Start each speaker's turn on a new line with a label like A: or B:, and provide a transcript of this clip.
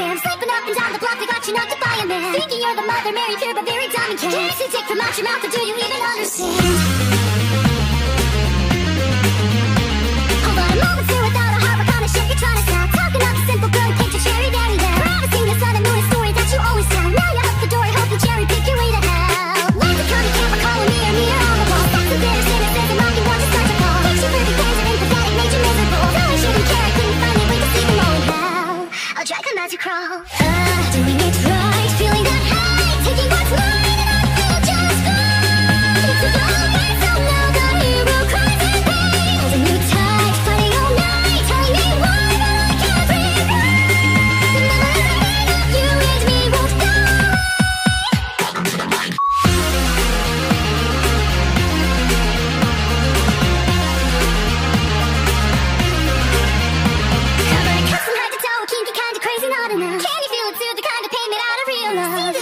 A: Tim Sleeping up and down the block, they got you not to buy a man Thinking you're the mother, Mary, pure but very dumb and can't Can't take from out your mouth, or do you even understand? love.